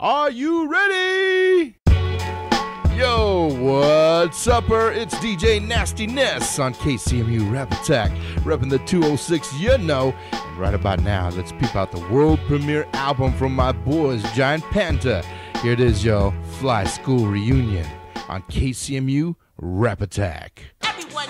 Are you ready? Yo, what's upper? It's DJ Nasty Nes on KCMU Rap Attack, repping the 206, you know. And right about now, let's peep out the world premiere album from my boys, Giant Panda. Here it is, yo, Fly School Reunion on KCMU Rap Attack. Everyone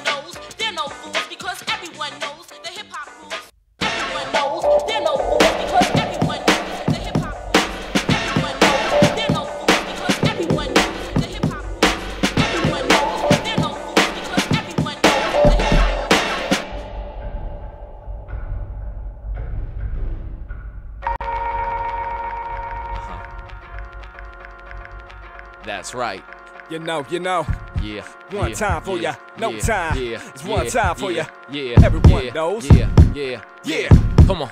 That's right. You know, you know. Yeah. One yeah, time for yeah, ya, no yeah, time. Yeah. It's one time for yeah, ya. Yeah. Everyone yeah, knows. Yeah. Yeah. Yeah. Come on.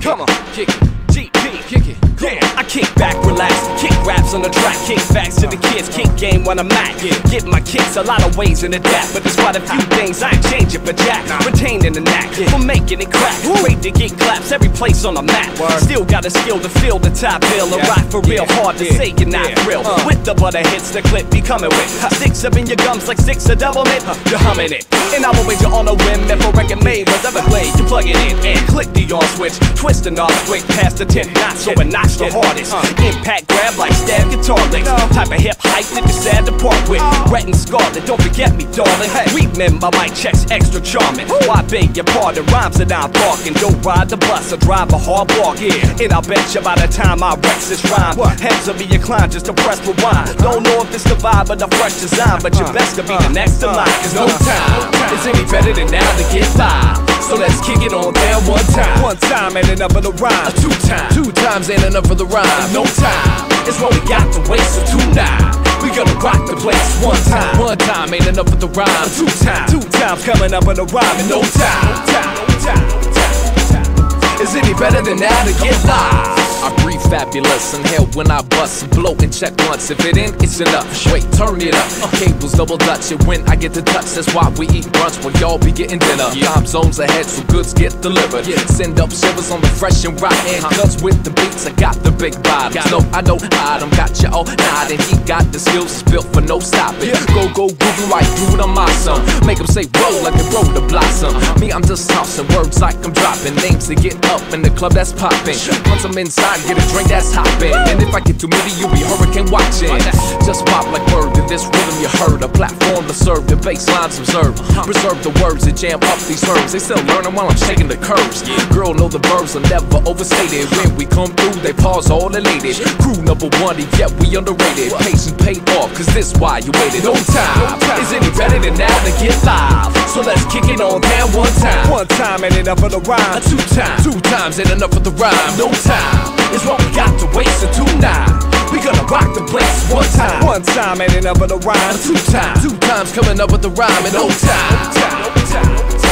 Come on. Kick it. GP. Kick it. Yeah, I kick back, relax, kick raps on the track, kick facts to the kids, kick game when I'm at. Get my kicks a lot of ways in adapt, but there's quite a few things I ain't changing for Jack. Retaining the knack for making it crack. Great to get claps every place on the map. Still got a skill to fill the top bill and rock for real hard to say you're not thrilled. Uh. With the butter hits, the clip be coming with. Six up in your gums like six of double mint. You're humming it, and I'll always you on a whim. If a record made was Everglades, you plug it in and click the on switch. Twist the knob quick past the 10 knots, so it knocks the hardest. Impact grab like stab guitar licks. Type of hip hype that you're sad to part with. Red and scarlet, don't forget me, darling. Remember my checks extra charming. Why beg your pardon? Rhymes that I'm barking. Don't ride the bus or drive a hard walk. Yeah, and I'll bet you by the time I wreck this rhyme, heads will be inclined just to press rewind. Don't know if it's the vibe or the fresh design, but you uh-huh. best to be the next in line. Cause no uh-huh. time is any better than now to get live. So let's kick it on down one time. One time ain't enough of the rhyme. Two times. Two times ain't enough for the rhyme. No time is what we got to waste. So tonight we gonna rock the place. One time. One time ain't enough for the rhyme. Two times. Two times coming up on the rhyme in no time. No time. No time. No time. Is any better than that to get live? I breathe fabulous and hell when I bust and blow and check once. If it ain't, it's enough. Wait, turn it up. Uh. Cables double dutch it when I get the touch, that's why we eat brunch when y'all be getting dinner. Time zones ahead, so goods get delivered. Send up shivers on the fresh and rotten. Uh-huh. Cause with the beats, I got the big bottoms. No, I don't hide them, got you all nodding. He got the skills, built for no stopping. Go, go, grooving right through it on my son. Make them say, whoa, like they roll the blossom. Uh-huh. Me, I'm just tossing words like I'm dropping names to get up in the club that's popping. Once I'm inside, get a drink that's hopping. And if I get too many, you'll be hurricane watching. Just pop like word in this rhythm you heard. A platform to serve the bass lines observe. Preserve the words that jam up these herbs. They still learning while I'm shaking the curves. Girl, know the verbs are never overstated. When we come through, they pause all elated. Crew number one, and yet we underrated. Patience paid off, cause this why you waited. No time is any better than now to get live. So let's kick it on down one time. One time ain't enough for the rhyme. Two times. Two times ain't enough for the rhyme. No time is what we got to waste. So tonight we gonna rock the place. One time. One time ain't enough of the rhyme. Two times. Two times coming up with the rhyme in no time.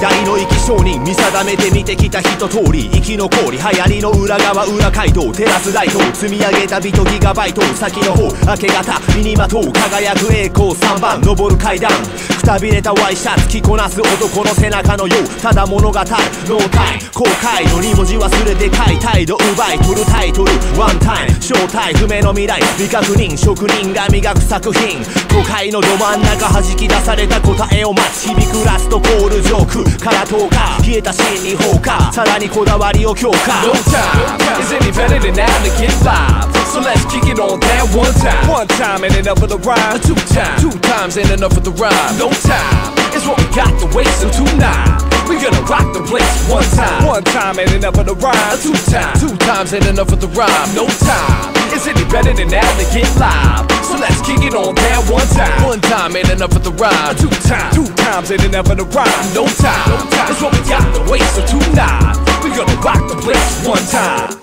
時代の生き証人見定めて見てきた一通り。生き残り流行りの裏側裏街道テラスライト積み上げたビトギガバイト先の方明け方身にまとう輝く栄光3番登る階段。くたびれたワイシャツ着こなす男の背中のよう。ただ物語ノータイム後悔の2文字忘れて書い態度奪い取るタイトル。ワンタイム正体不明の未来。未確認職人が磨く作品。都会のど真ん中弾き出された答えを待ち響くラストコールジョーク。から10日冷えた心理放火さらにこだわりを強化 No time is any better than now to get live. So let's kick it on down one time. One time ain't enough for the rhyme. Two times. Two times ain't enough for the rhyme. No time is what we got to waste. So tonight we gonna rock the place. One time. One time ain't enough for the rhyme. Two times. Two times ain't enough for the rhyme. No time is any better than now to get live. so let's kick it on down one time. One time ain't enough for the rhyme. Two times. Two times ain't enough for the rhyme. No time. No time is what we got to waste. So tonight we gonna rock the place one time.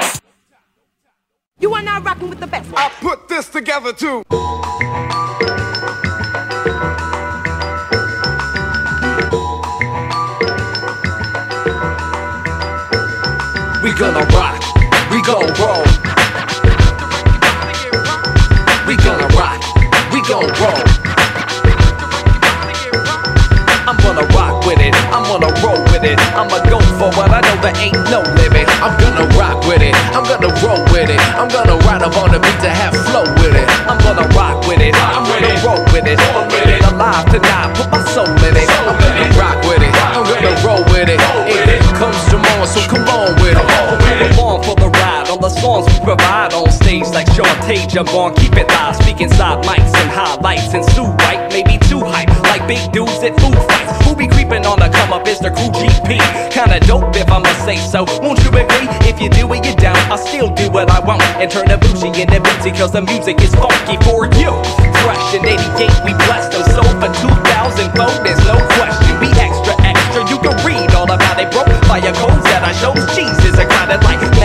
You are now rocking with the best. I put this together too. We gonna rock, we gon' roll. Gon' roll. I'm gonna rock with it, I'm gonna roll with it. it. I'ma go for what I know there ain't no limit. I'm gonna rock with it. I'm gonna roll with it. I'm gonna ride up on the beat to have flow with it. I'm gonna rock with it. I'm gonna roll with it. I'm living alive tonight. Put my soul in it. I'm gonna rock with it. I'm gonna roll with it. Here comes Jamon, so come on with it. Come on for the ride on the songs we provide on like Sean Tage. I'm keep it live, speaking side mics and highlights and Sue White, maybe too hype like big dudes at food fights. Who be creeping on the come up is the crew GP. Kinda dope if I'ma say so. Won't you agree? If you do it, you don't. I still do what I want and turn the bougie into bootsy cause the music is funky for you. Fresh in 88, we blessed them. So for 2004, there's no question. We extra, extra. You can read all about it, bro. Fire codes that I show. Jesus, I kinda like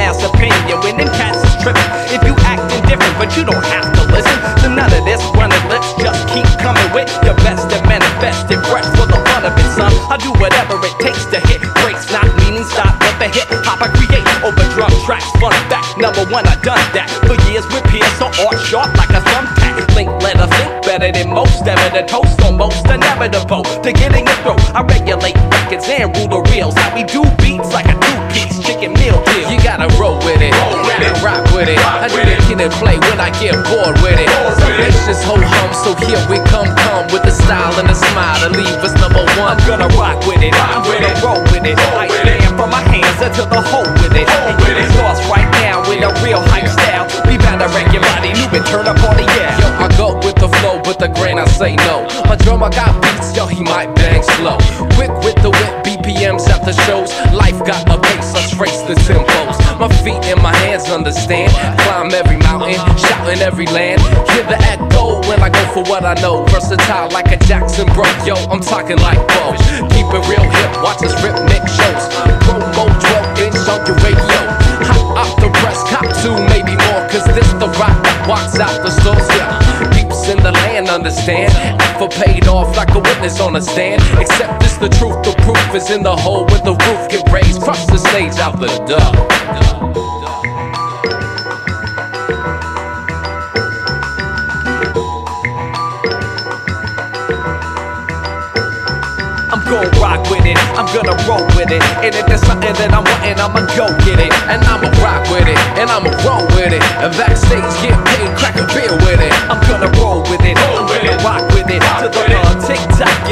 one, I done that for years with peers. So art sharp like a thumbtack. Think, let her think better than most. Ever the toast on most inevitable to getting it through. I regulate records and rule the reels. How we do beats like a two-piece chicken meal deal. You gotta roll with it, gotta rock with it. I do the kid and play when I get bored with it. So let's just ho hum. So here we come, come with the style and the smile to leave us number one. I'm gonna rock with it. I'm gonna roll with it. I stand from my hands until the hole with it. And it turn up on the yeah. Yo, I go with the flow, but the grain I say no. My drummer got beats, yo, he might bang slow. Quick with the whip, BPMs at the shows. Life got a pace, let's race the tempos. My feet and my hands understand. Climb every mountain, shout in every land. Hear the echo when I go for what I know. Versatile like a Jackson bro, yo, I'm talking like Bo. Keep it real hip, watch us rip Nick shows. Promo 12 inch on your radio. Hot off the press, cop two, maybe more. Cause this the rock walks out the stores, yeah. Peeps in the land understand. For paid off like a witness on a stand. Except it's the truth, the proof is in the hole where the roof get raised. Cross the stage out the door. Gonna rock with it. I'm gonna roll with it. And if there's something that I'm wanting, I'ma go get it. And I'ma rock with it, and I'ma roll with it. And backstage get paid, crack a beer with it. I'm gonna roll with it. I'm gonna rock with it. To the uh, TikTok, you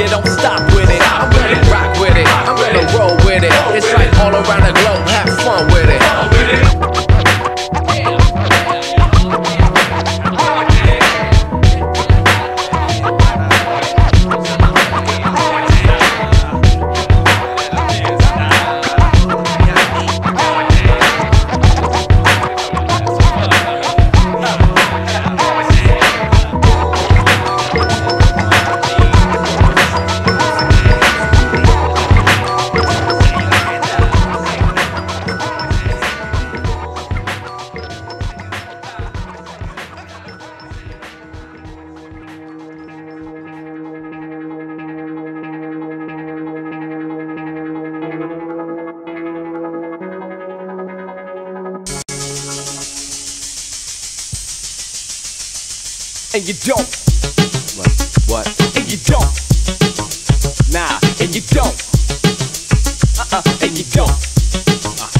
And you don't. What? What? And you don't. Nah, and you don't. Uh-uh, and you don't. Uh.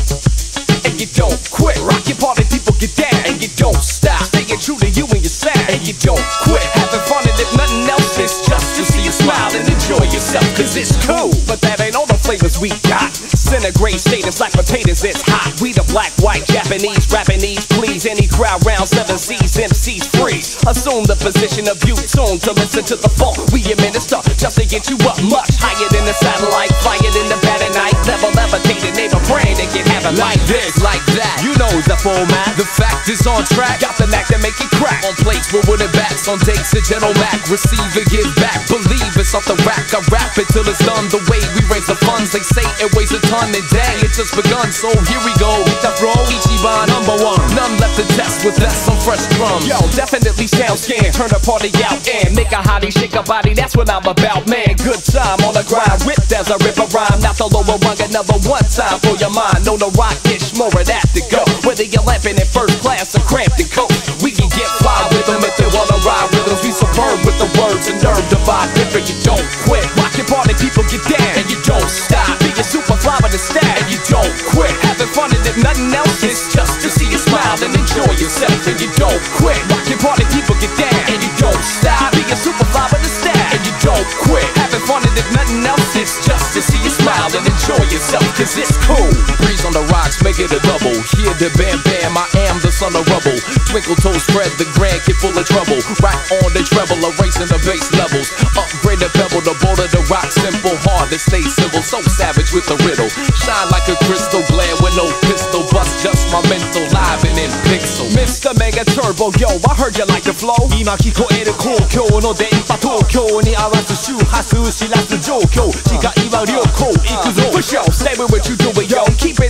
And you don't quit. Rock your party, people get down. And you don't stop. Staying true to you and your sound. And you don't quit. Having fun and if nothing else, it's just to see you smile and enjoy yourself. Cause it's cool. But that ain't all the flavors we got. Centigrade state and slack potatoes, it's hot. We the black, white, Japanese, rapping these, please. Any crowd round seven C's, MCs free. Assume the position of you, tuned to listen to the phone. We administer just to get you up much higher than the satellite. Flying in the bed at night, level levitated, neighbor praying to get heaven like this. like that. You know the format. The fact is on track. Got the knack to make it crack. On plates with wooden on dates a gentle mac. Receive and give back. Believe it's off the rack. I rap it till it's done. The way we raise the funds, they say it weighs a ton. And dang, it's just begun. So here we go. Hit that throw. Ichiban number one. None left to test with that some fresh drums. Yo, definitely sound scan. Turn the party out and make a hottie shake a body. That's what I'm about, man. Good time on the grind. Ripped as a rip a rhyme. Not the lower rung. Another one time for your mind. Know the rock ish, more of that to go. Whether you're lapping in first class or cramped and coach. We get fly with them if they wanna ride with us. We superb with the words and nerve divide. Different, you don't quit. Rock your party, people get down, and you don't stop. Being super fly with the style, and you don't quit. Having fun and if nothing else, it's just to see you smile and enjoy yourself, and you don't quit. Rock your party, people get down, and you don't stop. Being super fly with the style, and you don't quit. Having fun and if nothing else, it's just to see you smile and enjoy yourself, cause it's cool. Breeze on the rocks, make it a double. Hear the bam bam, I am the son of rubble. Twinkle toes spread, the grand kid full of trouble. Rock on the treble, erasing the bass levels. Upgrade the pebble, the boulder, the rock, simple, hard to stay civil. So savage with the riddle. Shine like a crystal glare with no pistol. Bust just my mental, live and in pixel. Mr. Mega Turbo, yo, I heard you like the flow 今聞こえる公共の電波東京に合わず周波数知らず状況違いは良好行くぞ For sure, stay with what you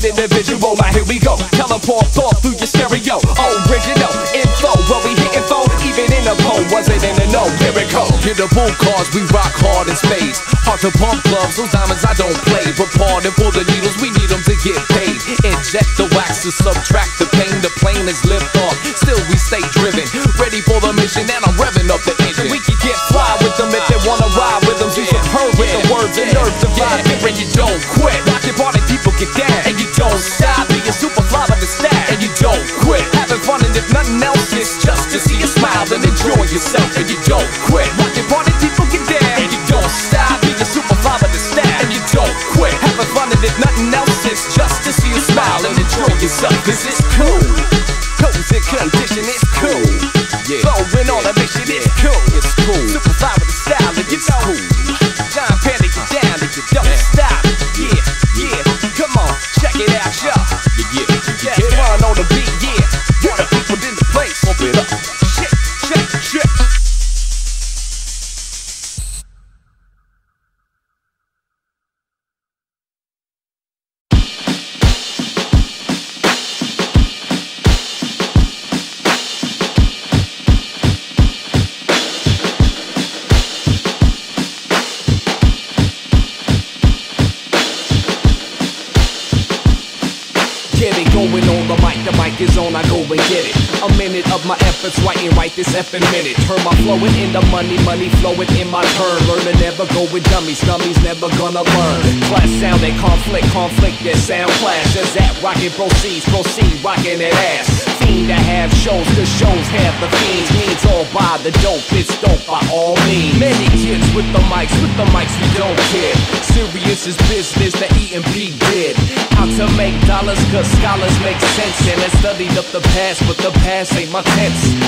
do it, yo Keep it individual, now here we go Teleport thought through your stereo Original info, what we hitting for Even in a poem, was it in a no? Goes Get the bull cars, we rock hard in space. Hard to pump gloves, those diamonds I don't play. But pardon for the needles, we need them to get paid. Inject the wax to subtract the pain. The plane is lift off, still we stay driven. Ready for the mission, and I'm revving up the engine. We can get fly with them if they wanna ride with them. See some her with the words and nerve to vibe. Yeah, and you don't quit. Rockin' party people get down. Don't stop. Being super fly with the style. And you don't quit. Having fun and if nothing else, it's just to see you smile and enjoy yourself. And you don't quit. Rockin' party people get down. And you don't stop. Being super fly with the style. And you don't quit. Having fun and if nothing else, it's just to see you smile and enjoy yourself. Cause it's cool. Codes and condition, it's cool. Yeah. Flowing on a proceeds, proceed rocking that ass. Fiend to have shows, the shows have the fiends. Means all by the dope, it's dope by all means. Many kids with the mics, with the mics we don't care. Serious is business, the E&P did. How to make dollars, cause scholars make sense. And I studied up the past, but the past ain't my tense.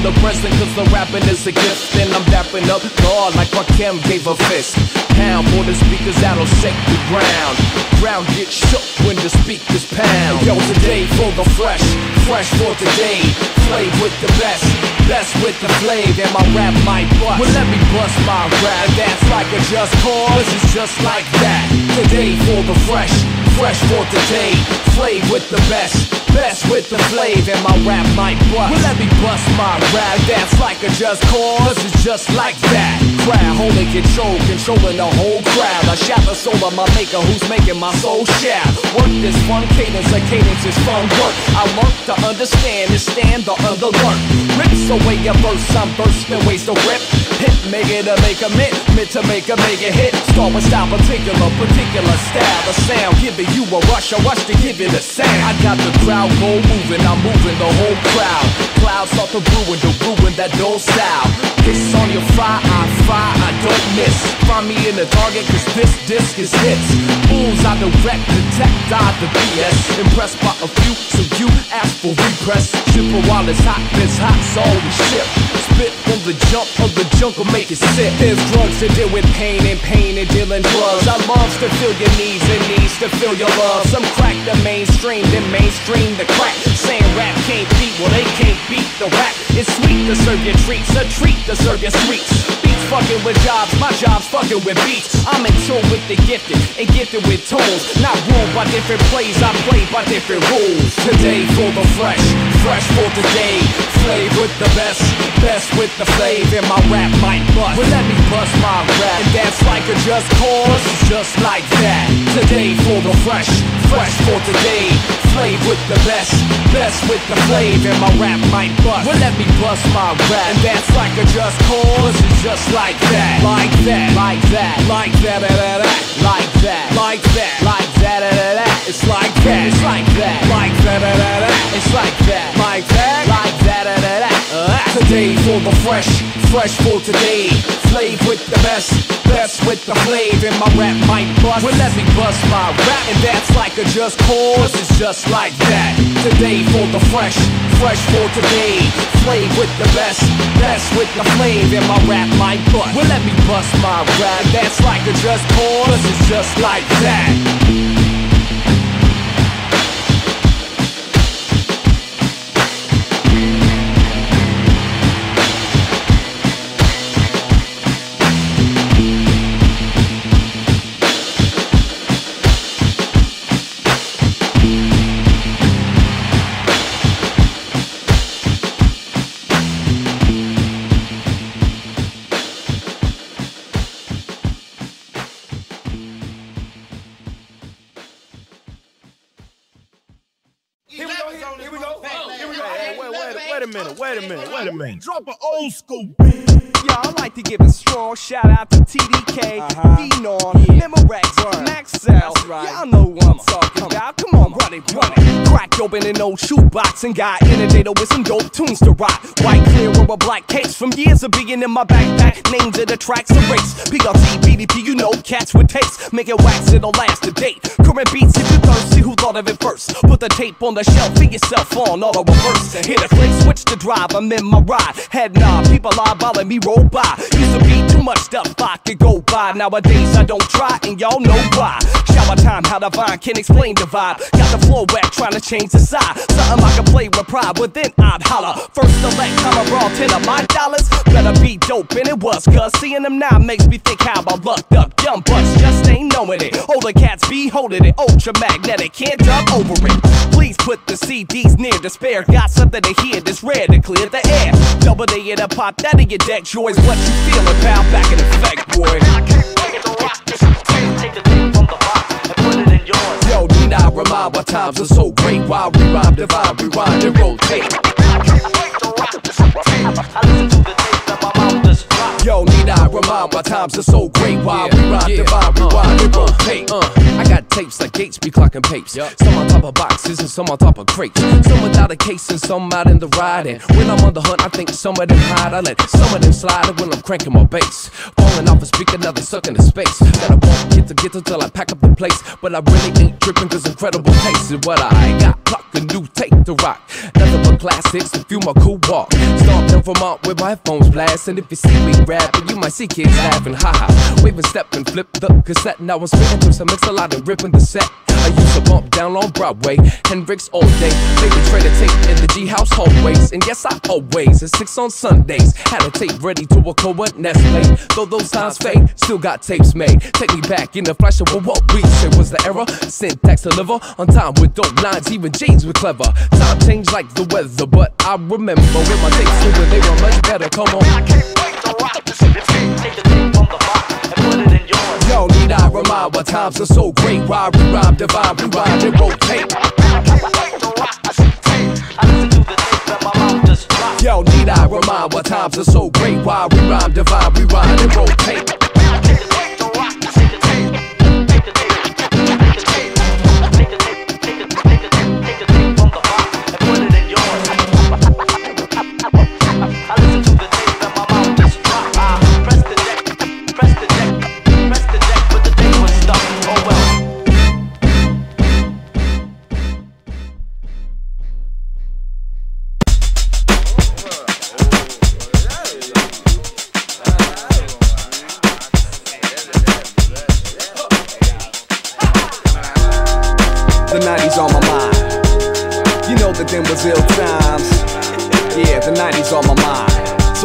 In the present, cause the rapping is a gift. And I'm dapping up God like Rakim gave a fist. Pound for the speakers that'll shake the ground. Ground gets shook when the speakers pound. Yo, today for the fresh, fresh for today. Flave with the best, best with the flave. And my rap might bust. Well, let me bust my rap. That's like a just cause, it's just like that. Today for the fresh, fresh for today. Flave with the best, best with the flave. And my rap might bust. Well, let me bust my rap. That's like a just cause, it's just like that. Crowd holding control, controlling the whole crowd. I shout the soul of my maker who's making my soul shout. Work this fun cadence, a cadence is fun work. I learn to understand and stand the underlearn. Rips away your verse, I'm bursting ways to rip. Hit, make it a make a mint, meant to make a make a hit. Start with style, particular, particular style. The sound giving you a rush, a rush to give it a sound. I got the crowd go moving, I'm moving the whole crowd. Clouds start to ruin, to ruin that dull style. Hits on your fire, I fire, I don't miss. Find me in the target, cause this disc is hits. Fools I direct, detect, die the BS. Impressed by a few, so you ask for repress. Shipper while it's hot, it's hot, so we ship. Spit from the jump of the make it sick. There's drugs to deal with pain and pain and dealing drugs. I loves to feel your needs and needs to feel your love. Some crack the mainstream, then mainstream the crack. Saying rap can't beat, well they can't beat the rap. It's sweet to serve your treats, a treat to serve your sweets. Beats fucking with jobs, my job's fucking with beats. I'm in tune with the gifted and gifted with tools. Not ruled by different plays, I play by different rules. Today for the fresh, fresh for today. Flave with the best, best with the flav. And my rap might bust. Well, let me bust my rap. And that's like a just cause, just like that. Today for the fresh, fresh for today. Flave with the best, best with the flav. And my rap might bust. Well, let me bust my rap. And that's like a just cause, just like that. Like that, like that, like that, like that, like that, like that, da, da. It's like that, it's like that, like that. It's like that, like that, Today for the fresh, fresh for today. Flave with the best, best with the flavor. And my rap might bust. Well, let me bust my rap. And that's like a just cause. It's just like that. Today for the fresh, fresh for today. Flave with the best, best with the flavor. And my rap might bust. Well, let me bust my rap. That's like a just cause. It's just like that. An old school beat. Yo, I like to give a strong shout out to TDK, Denon, uh-huh. Memorex, Maxell. Y'all know open an old shoebox and got inundated with some dope tunes to rock. White clear or a black case from years of being in my backpack. Names of the tracks erase. PLT, BDP, you know cats with taste. Make it wax, it'll last a date. Current beats if you're thirsty, who thought of it first? Put the tape on the shelf, figure yourself on auto reverse. Hit a click, switch the drive, I'm in my ride. Head nod, people lie by, let me roll by. Used to be too much stuff I could go by. Nowadays I don't try, and y'all know why. Shower time, how divine can't explain the vibe. Got the floor wet, trying to change the. Something I can play with pride, but then I'd holler. First select, time I brought 10 of my dollars. Better be dope, and it was, cuz seeing them now makes me think how I lucked up. Young bucks just ain't knowing it. Older cats be holding it. Ultramagnetic, can't duck over it. Please put the CDs near the spare. Got something to hear that's rare to clear the air. Double day in a pop, that in your deck. Joy's what you feeling, pal. Back in effect, boy. Yo, remind what times are so great while we rhyme, divide, rewind, and rotate. I listen to the teeth that my mouth. Yo, need I remind my times are so great while we rhyme, divide, rewind, and rotate. Uh, got tapes like Gates be clocking papes. Some on top of boxes and some on top of crates. Some without a case and some out in the ride. And when I'm on the hunt, I think some of them hide. I let some of them slide when I'm cranking my bass. Falling off a speaker, now they suck into space. I won't get to get till I pack up the place. But I really ain't tripping cause incredible taste is what I got. Clock a new tape to rock. Nothing but classics and few my cool walk. Stomp them from out with my headphones blast. And if you see me rapping, you might see kids laughing. Ha ha. Waving, step and flip the cassette. Now I'm spitting through some mix a lot and ripping the set. I used to bump down on Broadway, Hendrix all day. Baby trade a tape in the G house hallways. And yes, I always, at six on Sundays, had a tape ready to a co-ed Nestle. Though those times fade, still got tapes made. Take me back in the flash of what we said was the era. Syntax deliver on time with dope lines, even jeans were clever. Time changed like the weather, but I remember when my tapes were they were much better. Come on. Yo, need I remind what times are so great? Why we rhyme, divide, rewind, and rotate. Yo, need I remind what times are so great? Why we rhyme, divide, rewind, and rotate.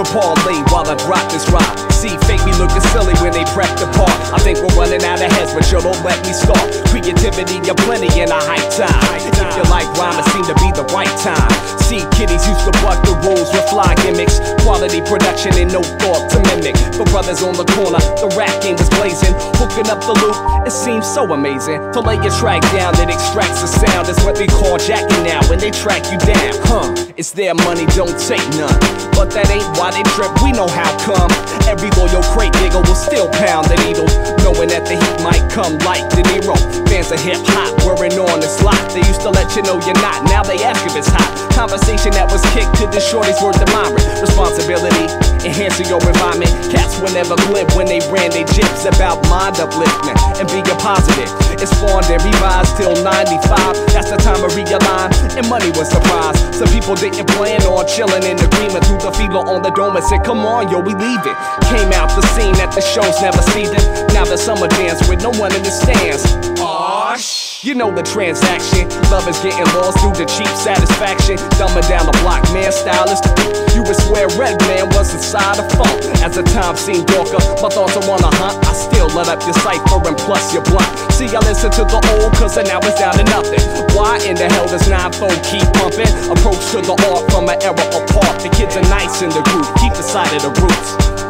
So parlay while I drop this rhyme. See, fake me looking silly they the part. I think we're running out of heads, but you don't let me start. Creativity, you're plenty in a high time. If you like rhyme, it seem to be the right time. See, kiddies used to buck the rules with fly gimmicks. Quality production and no thought to mimic. For brothers on the corner, the rap game was blazing. Hooking up the loop, it seems so amazing. To lay your track down that extracts the sound is what they call jacking now when they track you down. Huh, it's their money, don't take none. But that ain't why they trip, we know how come. Every loyal crate nigga will still pound the needle, knowing that the heat might come like De Niro. Fans of hip hop wearing on the slot. They used to let you know you're not, now they ask if it's hot. Conversation that was kicked to the shorties worth admiring. Responsibility, enhancing your environment. Cats were never glib when they ran their jips about mind upliftment and being positive. It spawned and revised till 95. That's the time I realign, and money was surprised. Some people didn't plan on chilling in agreement. Threw the feeler on the dome and said, Come on, yo, we leave it. Came out the scene that the shows never seen it. Now the summer dance with no one in the stands. Aw, you know the transaction. Love is getting lost through the cheap satisfaction. Dumbing down the block, man, style is the You would swear Redman was inside a funk. As the time seemed darker, my thoughts are on a hunt. I still let up your cipher and plus your blunt. See, I listen to the old, cause now it's down to nothing. Why in the hell does 9 keep pumping? Approach to the art from an era apart. The kids are nice in the group, keep the side of the roots.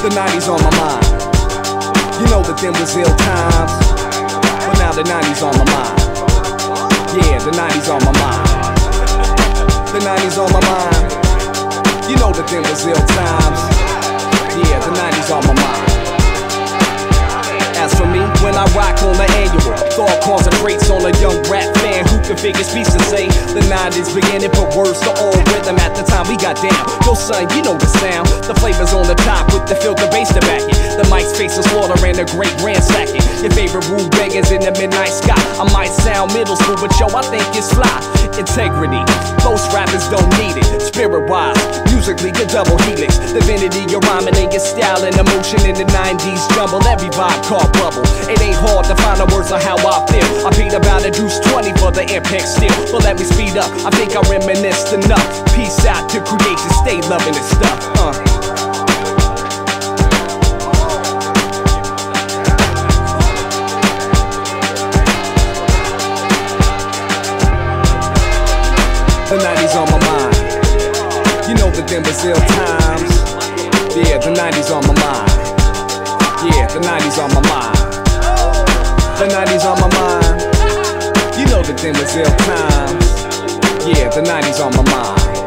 The 90s on my mind. You know that them was ill times. But now the 90s on my mind. Yeah, the 90s on my mind. The 90s on my mind. You know that them was ill times. Yeah, the 90s on my mind. I rock on the annual, thought concentrates on a young rap fan who can figure speech to say. The 90s beginning put words to all rhythm at the time we got down. Yo, son, you know the sound. The flavors on the top with the filter bass to back it. The mic's face of slaughter and the great ransacking. Your favorite Wu beggars in the midnight sky. I might sound middle school, but yo, I think it's fly. Integrity, most rappers don't need it. Spirit wise, musically, your double helix. Divinity, your rhyming and your style and emotion in the 90s jumble. Every vibe called bubble. It ain't hard to find the words of how I feel. I about a deuce 20 for the impact still. But let me speed up, I think I reminisced enough. Peace out to creation, stay loving this stuff. Uh. The 90s on my mind. You know them was times. Yeah, the 90s on my mind. Yeah, the 90s on my mind. The 90s on my mind. You know that them was ill times. Yeah, the 90s on my mind.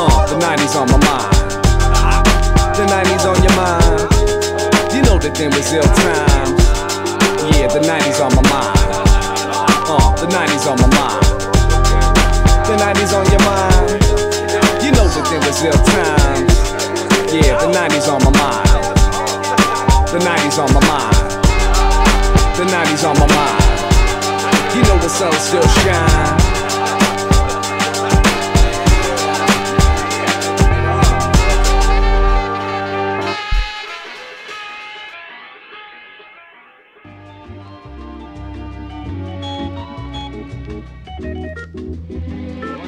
Uh, the 90s on my mind. The 90s on your mind. You know that them was ill times. Yeah, the 90s on my mind. Uh, the 90s on my mind. The 90s on your mind. You know that there was ill times. Yeah, the 90s on my mind. The 90s on my mind. The 90s on my mind. You know the sun still shines. Yeah,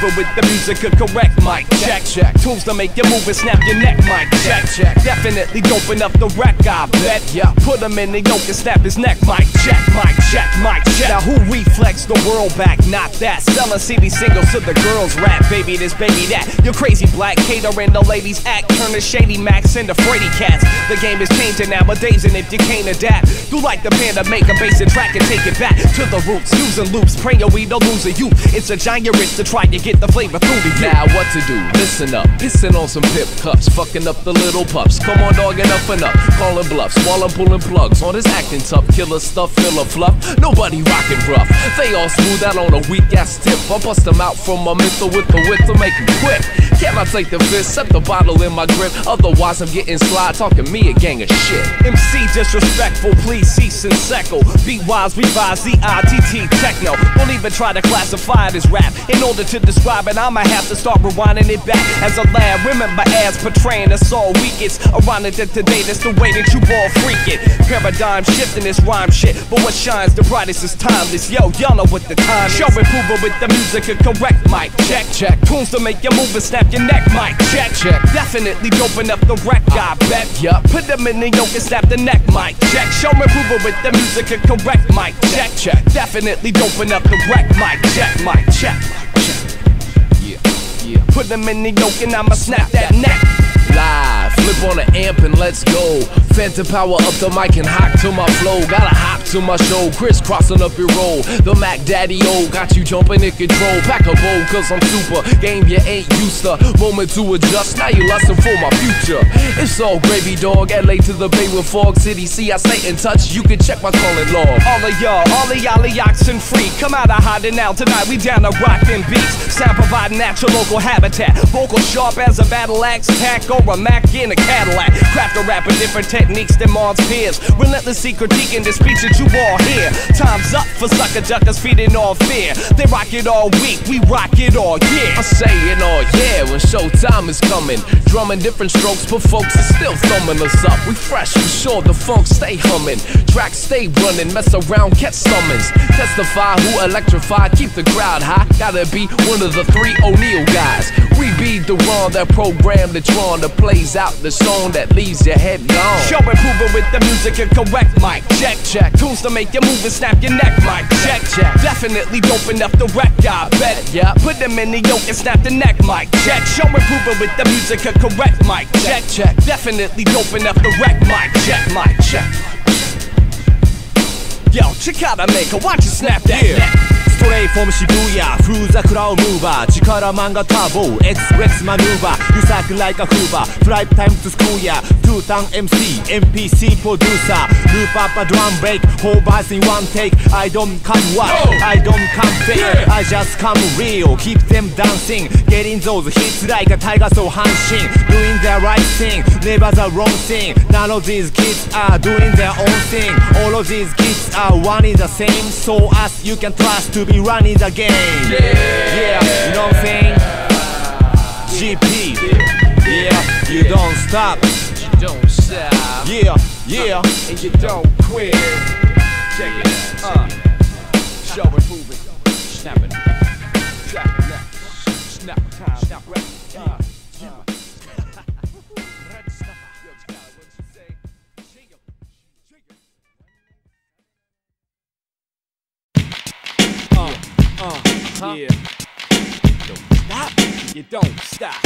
Show with the music of correct mic check check. Tools to make you move and snap your neck Mike. check check. Definitely dope enough to wreck I bet. Yeah. Put him in the yoke and snap his neck Mike. check Mike, check Mike, check. Now who reflex the world back? Not that. Selling CD singles to the girls rap. Baby this baby that. You're crazy black catering the ladies act turn the shady max into Frady cats. The game is changing nowadays and if you can't adapt do like the panda make a basic track and take it back to the roots. Using loops. Praying we don't lose a youth. It's a giant risk to to try to get the flavor through to you. Now what to do? Listen up, pissing on some pip cups, fucking up the little pups. Come on, dog, enough up, Calling bluffs, while I'm pulling plugs on this acting tough, killer stuff, filler fluff. Nobody rockin' rough. They all smooth out on a weak ass tip. I bust them out from my mental with the wit to make 'em quick. Can I take the fist? Set the bottle in my grip. Otherwise, I'm getting sly, talking me a gang of shit. MC disrespectful, please cease and seckle. Be wise, revise Z-I-T-T techno. Don't even try to classify as rap. In order to describe it, I'ma have to start rewinding it back as a lad. Remember as portraying us all weakest. Ironic that today that's the way that you all freak it. Paradigm shifting this rhyme shit. But what shines the brightest is timeless. Yo, y'all know what the time is. Show approval with the music, a correct mic. Check, check. Tunes to make you move and snap your neck, mic. Check, Check. Definitely doping up the wreck, I bet. Yup. Put them in the yoke and snap the neck, mic. Check. Show me approval with the music, a correct mic. Check, check. Definitely doping up the wreck, mic. Check, mic. Check. Yeah, yeah. Put them in the yoke and I'ma snap that neck. Live, flip on the amp and let's go. Phantom power up the mic and hop to my flow. Gotta hop to my show, crisscrossing up your roll. The Mac Daddy O got you jumping in control. Pack a bowl, cause I'm super. Game you ain't used to. Moment to adjust, now you're lustin' for my future. It's all gravy, dog. LA to the Bay with Fog City. See, I stay in touch. You can check my calling log. All of y'all, all of y'all are oxen free. Come out of hiding now tonight. We down to rock them beats. Sound providing natural local habitat. Vocal sharp as a battle axe, pack or a Mac in a Cadillac. Craft a rap with different techniques than Mars peers. Relentlessly critiquing the speech that you all hear. Time's up for sucker duckers feeding all fear. They rock it all week, we rock it all year. I'm saying, all yeah, when showtime is coming. Drumming different strokes, but folks are still thumbing us up. We fresh, for sure, the funk stay humming. Tracks stay running, mess around, catch summons. Testify who electrify, keep the crowd high. Gotta be one of the three O'Neill guys. We be the one that program the tron that plays out the song that leaves your head gone. Show approval with the music and correct mic. Check, check. Tunes to make you move and snap your neck, mic. Check, check. Definitely dope enough to wreck, I bet. Yeah. Put them in the yoke and snap the neck, mic. Check. Show approval with the music and correct mic. Check, check. Definitely dope enough to wreck, mic. Check, mic. Check. Yo, check out a maker. Watch you snap that neck. ストレイフォーム渋谷風桜をムーバー力漫画ターボ XX マヌーバー You suck like a hoover Flight time to school ya Two town MC MPC プロデューサー Loop up a drum break Whole verse in one take I don't come what I don't come fake I just come real Keep them dancing Getting those hits like a tiger so 阪神 Doing the right thing Never the wrong thing None of these kids are doing their own thing All of these kids are one in the same So us you can trust to be running the game Yeah, you know what I'm saying? GP Yeah, you don't stop Don't stop. Yeah, yeah And you don't quit. Check it out. Uh. Show approval. Snap it. Snap it neck. Snap time. Snap it. Uh. Yeah. Don't stop. You don't stop.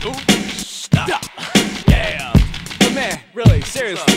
Don't stop. Yeah. But man, really, seriously.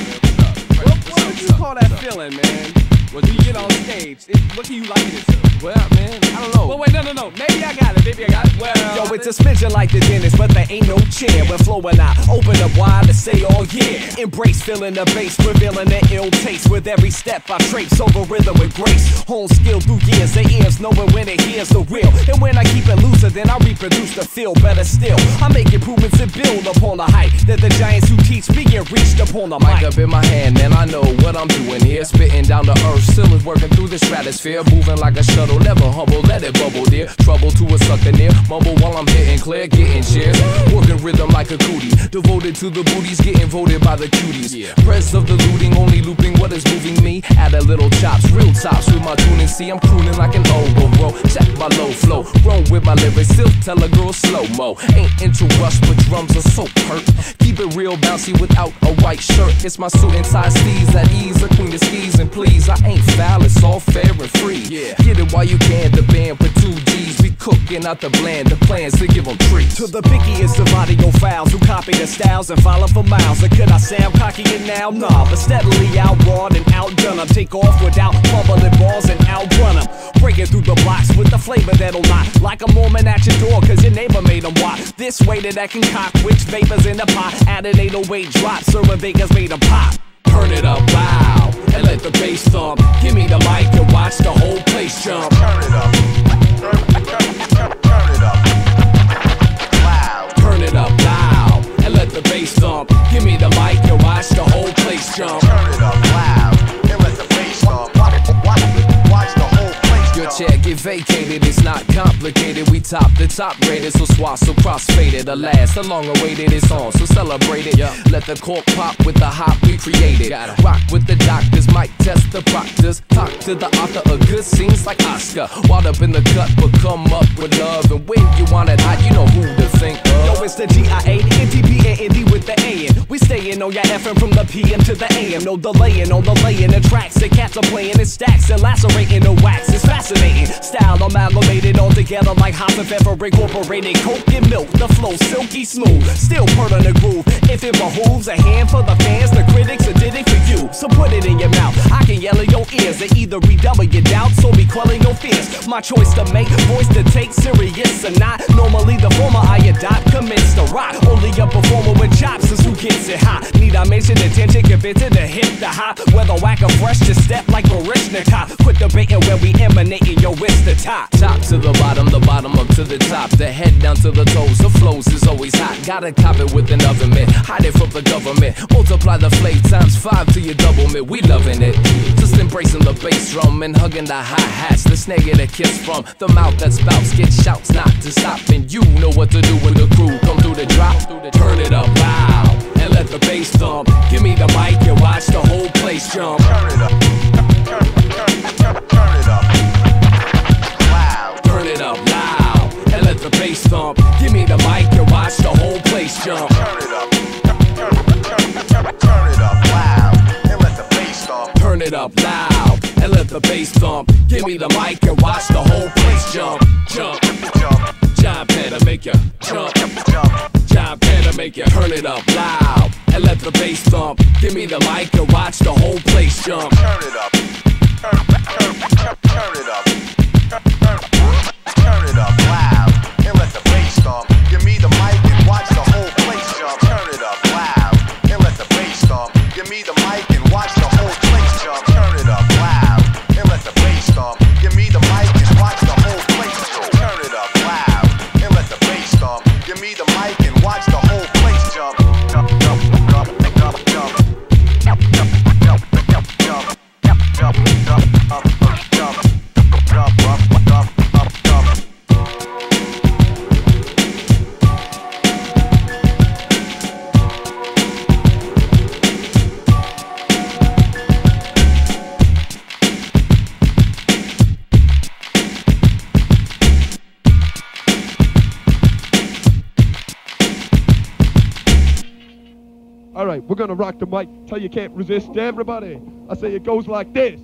What, what would you call that feeling, man? When you get on stage, it, what can you liken it to? Well, man, I don't know. Well, wait, no, no, no. Maybe I got it. Maybe I got it. Well, yo, it's a smidgen like the dentist, but there ain't no chair. When flowing out, open up wide to say, all yeah. Embrace feeling the bass, revealing the ill taste. With every step I trace over rhythm with grace. Hone skill through years, they ears knowing when it hears the real. And when I keep it looser, then I reproduce the feel better still. I make improvements and build upon the height that the giants who teach me get reached upon the Mic mic. up in my hand, and I know what I'm doing here. Spitting down the earth, still is working through the stratosphere. Moving like a shuttle, never humble, let it bubble, dear. Trouble to a sucker near. Mumble while I'm hitting clear, getting cheers. Working rhythm like a cootie. Devoted to the booties, getting voted by the cuties. Yeah. Press of the looting, only looping what is moving me. Add a little chops, real tops with my tuning. See, I'm crooning like an oboe, bro. Check my low flow. Grown with my lyrics, still tell a girl slow mo. Ain't into rush, but drums are so pert. Keep it real bouncy without a white shirt. It's my suit and tie steez at ease. The queen of skis, and please, I ain't foul, it's all fair and free. Yeah. Get it while you can, the band for two G's. We cooking out the blend, the plans to give them treats. To the pickiest of audiophiles who copy the styles and follow for miles. And could I sound cocky and now? Nah, but steadily outrun and outdone 'em. Take off without bubbling balls and outrun 'em. Breaking through the blocks with the flavor that'll knock like a Mormon at your door, cause your neighbor made 'em walk. This way that I can cock, which vapors in the pot. Add an 808 drop, serving Vegas made made 'em pop. Turn it up loud and let the bass thump. Give me the mic and watch the whole place jump. Turn it up. Turn, turn, it up. Loud. Turn it up loud and let the bass thump. Give me the mic and watch the whole place jump. Turn it up loud. And let the bass thump. Watch, watch, watch the whole place Your jump. Get vacated, it's not complicated. We top the top rated, so swat, so crossfaded. Alas, the long awaited is on, so celebrate it. Yeah. Let the cork pop with the hop we created. Rock with the doctors, mic test the proctors. Talk to the author of good scenes like Oscar. Wild up in the cut, but come up with love. And when you want it hot, you know who to think of. Yo, it's the GIA, NTP, and Indy with the AN. We stayin' on your FM from the PM to the AM. No delaying on the laying the tracks. The cats are playing in stacks and lacerating the wax. It's fascinating. Style I'm amalgamated all together like hops and pepper incorporated. Coke and milk, the flow silky smooth. Still pert on the groove. If it behooves a hand for the fans, the critics that did it for you. So put it in your mouth. I can yell in your ears. They either redouble your doubts or be quelling your fears. My choice to make, voice to take serious or not. Normally the former I adopt commence to rock. Only a performer with chops is who gets it hot. Need I mention attention, convincing to hit the hop. Whether whack or fresh, just step like a Baryshnikov. Quit debating where we emanating, yo, it's the top. Top to the bottom, the bottom up to the top. The head down to the toes, the flows is always hot. Gotta cop it with an oven mitt, hide it from the government. Multiply the flake times five to your double mitt. We loving it. Just embracing the bass drum and hugging the hi hats. The snare get a kiss from the mouth that spouts. Get shouts not to stop, and you know what to do when the crew come through the drop. Turn it up loud and let the bass thump. Give me the mic and watch the whole place jump. Turn it up. Turn it up. The bass thump. Give me the mic and watch the whole place jump. Turn it up. Turn, turn, turn, turn it up. Loud. And let the bass thump. Turn it up loud and let the bass thump. Give me the mic and watch the whole place jump, jump, Jump, jump, pen to make you jump, jump. jump, pen to make you turn it up loud and let the bass thump. Give me the mic and watch the whole place jump. Turn it up. Turn, turn, turn, turn it up. Turn, turn, turn it up loud rock the mic till you can't resist. Everybody, I say it goes like this.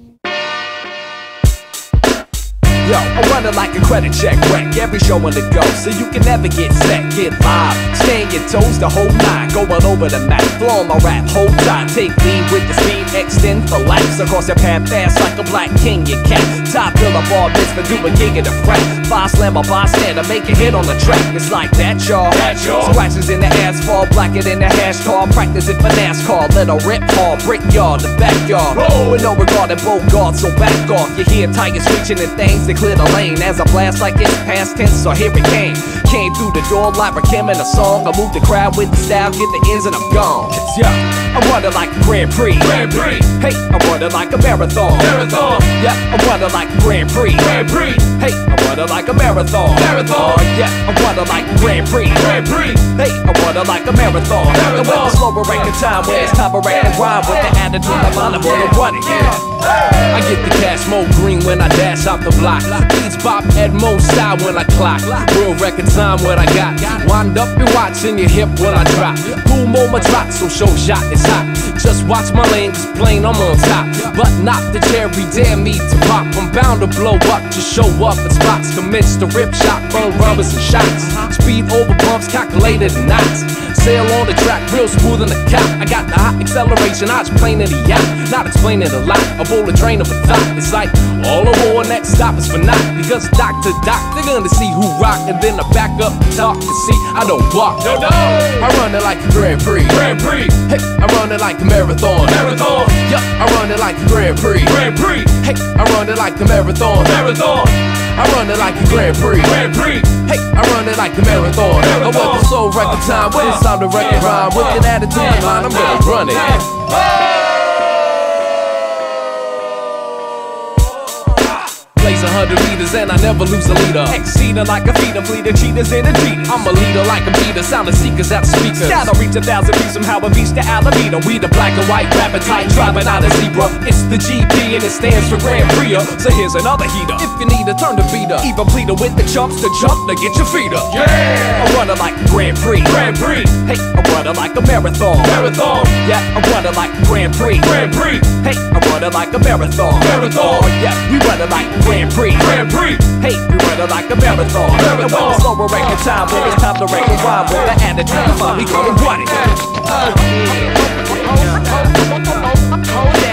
Yo, I run it like a credit check wreck every show on the go, so you can never get set, get live. Stay on your toes the whole night, going over the map, flow on my rap, hold tight, take lead with the speed, extend for laps across your path fast like a black king, you cat. Top bill of all bits for do a gig at the frat. Five slam a bystander, make a hit on the track. It's like that, y'all. That, y'all. Scratches in the asphalt, blacker than the hash car. Practice it for NASCAR, let a rip hard, brick yard, the backyard. With no regard at both guards, so back off. You hear tigers screeching and things, they clear the lane as I blast like it's past tense, so here it came. Came through the door like Rakim in a song. I move the crowd with the style, get the ends and I'm gone. It's Yeah, I'm running like a Grand Prix. Grand Prix. Hey, I'm running like a marathon. Marathon. Yeah, I'm running like a Grand Prix. Grand Prix. Hey, I'm running like a marathon. Marathon. Yeah, I'm running like a Grand Prix. Grand Prix. Hey, I'm running running like a marathon. And with the slower ranking time, when it's time to rank and rhyme with the attitude, I'm on the road running. I get the cash more green when I dash out the block. Beats bop at most style when I clock. Real record time what I got. Wind up and watching your hip when I drop. Boom on my drop, so show shot is Just watch my lane, cause plain I'm on top. But not the cherry, dare me to pop. I'm bound to blow up, just show up at spots. Commence to rip shot, phone rubbers and shots. Speed over bumps, calculated in knots. Sail on the track, real smooth in the cap. I got the hot acceleration, I just plain in the yacht. Not explaining a lot, a of train of a thought. It's like all the aboard, next stop is for naught. Because doc to doc, they're gonna see who rock. And then I back up and talk to see I don't walk. No, no. I run it like a Grand Prix. Grand Prix. Hey, I run it like a marathon. Marathon. Yup, I run it like a Grand Prix. Grand Prix. Hey, I run it like a marathon. Marathon. I run it like a Grand Prix. Grand Prix. Hey, I run it like a marathon. I work the soul record time when it's time to record rhyme. With an attitude in mind, I'm gonna run it. A hundred meters and I never lose a leader. Exceeding like a feeder, fleeter, cheaters in a cheetah. I'm a leader like a beater, sound seekers the speakers. Gotta reach a thousand feet somehow and reach the Alameda. We the black and white rapper type driving out a zebra. It's the GP and it stands for Grand Prix. So here's another heater. If you need a turn the beater, Even pleader with the chumps to jump to get your feet up. Yeah. I run running like Grand Prix. Grand Prix, Hey, I run running like a marathon. marathon, Yeah, I run running like Grand Prix. Grand Prix, Hey, I run running like a marathon. Marathon. Oh, yeah, we running like a Grand Prix. Grand Prix. Hey, we running like a marathon. And when the slower record time, when it's time to record rhyme, with the attitude, we gonna run it.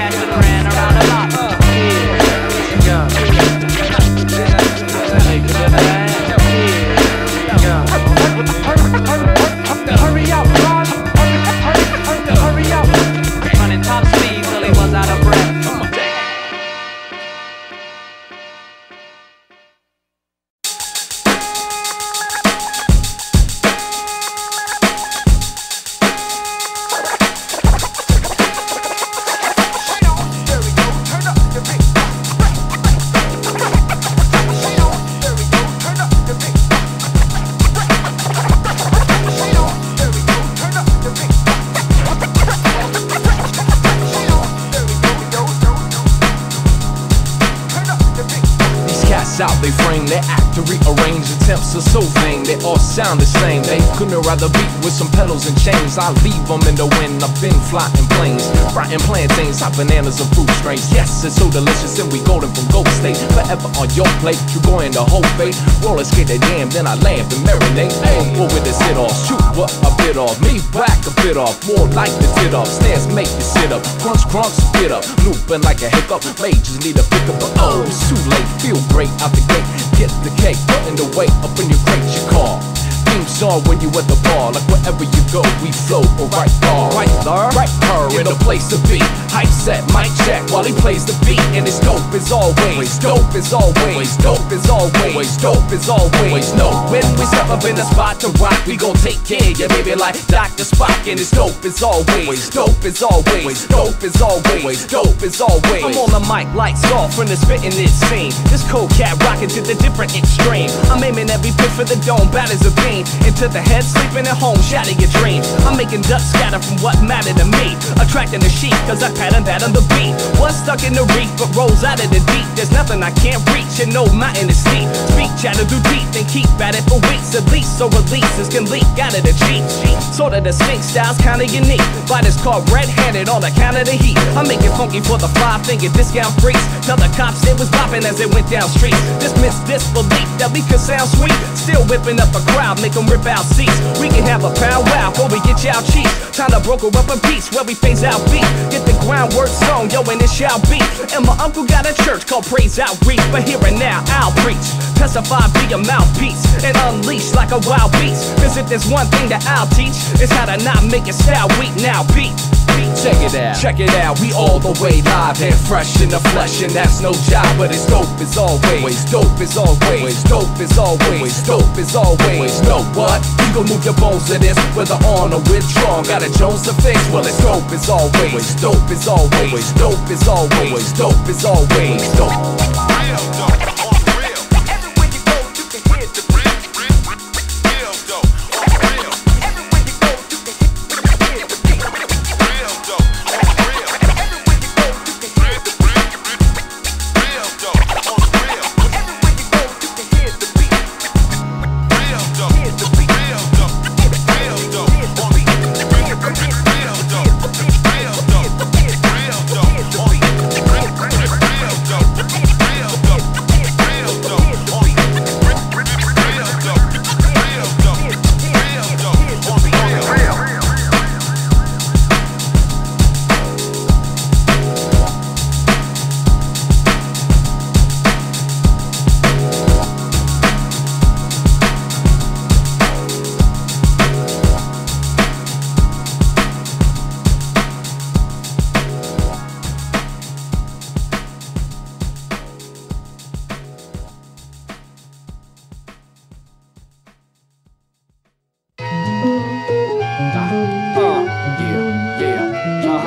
Some and chains. I leave them in the wind. I've been flying planes, frying plantains, hot bananas and fruit strains. Yes, it's so delicious, and we golden from Gold State. Forever on your plate, you going the whole fate. Roller skate damn, then I lamp and marinate. Hey, what with this hit off? Shoot what a bit off. Me back a bit off, more like the tit off. Stairs make you sit up, crunch crunch spit up, looping like a hiccup. Just need a pick up, but oh, it's too late. Feel great out the gate. Get the cake, putting the weight up in your crate, your car. Theme song when you at the bar, like wherever you go, we flow or right bar. Right there, right her in the place to be. Hype set, mic check while he plays the beat, and it's dope as always. Dope as always. Dope as always. Dope as always. No, when we step up in the spot to rock, we gon' take care of you, baby, like Dr. Spock, and it's dope as always. Dope as always. Dope as always. Dope as always. I'm on the mic, lights off when the spitting is seen. This cold cat rocking to the different extreme. I'm aiming every pitch for the dome, as a beam. Into the head, sleeping at home, shatter your dream. I'm making dust scatter from what mattered to me. Attracting the sheep, cause I pattern that on the beat. Was stuck in the reef, but rose out of the deep. There's nothing I can't reach, and no mountain is steep. Speak, chatter through deep, and keep at it for weeks at least. So releases can leak out of the cheap. Sort of the snake style's kinda unique. Fighters caught red-handed on account of the heat. I'm making funky for the five-finger discount freaks. Tell the cops it was popping as it went down streets. Dismiss disbelief that we could sound sweet. Still whipping up a crowd, make them rip out seats. We can have a powwow before we get y'all cheap. Time to broker up a piece where we phase out beat. Get the groundwork song, yo, and it shall be. And my uncle got a church called Praise Outreach. But here and now, I'll preach. Testify, be a mouthpiece. And unleash like a wild beast. Cause if there's one thing that I'll teach, it's how to not make your style weak now beat. Beat. Check it out, check it out. We all the way live and fresh in the flesh, and that's no job, but it's dope as always. Dope as always. Dope as always. Dope as always. Know what? You gon' move your bones to this, whether on or withdrawn. Got a Jones to fix. Well, it's dope as always. Dope as always. Dope as always. Dope as always. Dope.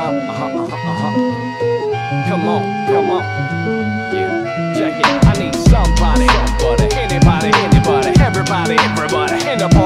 Come on, come on. Yeah, check it. I need somebody, somebody, anybody, anybody, everybody, everybody, anybody.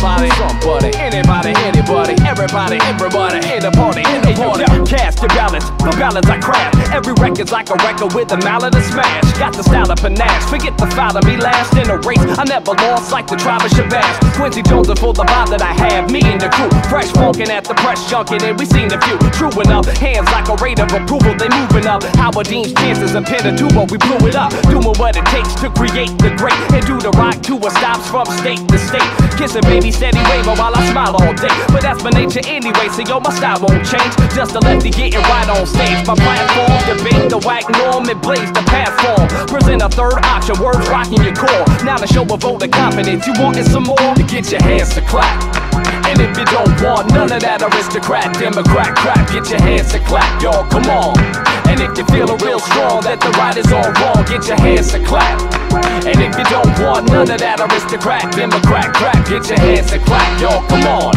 Somebody, somebody, anybody, anybody, everybody, everybody, in the party, in the party. Cast your balance, the balance I craft. Every record's like a record with a mallet to smash. Got the style of panache. Forget the foul of me last in a race. I never lost like the tribe of Shabazz. Quincy Jones and for the vibe that I have. Me and the crew, fresh funkin' at the press junkin', and we seen a few. True enough, hands like a rate of approval, they moving up. Howard Dean's chances of pin a tuba, we blew it up. Doing what it takes to create the great and do the rock to a stops from state to state. Kissing baby steady waving while I smile all day. But that's my nature anyway, so yo, my style won't change. Just to let me get it right on stage. My platform, debate the whack norm, and blaze the path form. Present a third option, words rocking your core. Now to show a vote of confidence, you wantin' some more? To get your hands to clap. And if you don't want none of that aristocrat, Democrat crap, get your hands to clap, y'all, come on. And if you feelin' real strong that the right is all wrong, get your hands to clap. And if you don't want none of that aristocrat, Democrat crap, get your hands to clap, y'all, come on.